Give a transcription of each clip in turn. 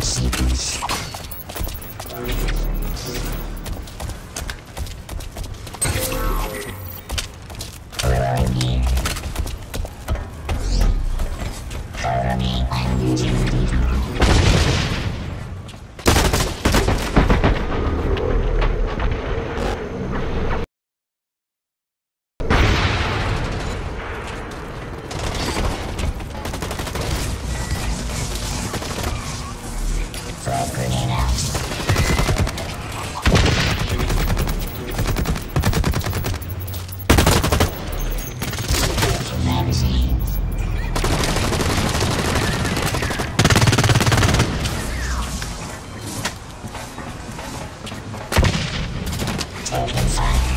Payload Taking fire.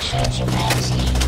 Changing magazines. Throwing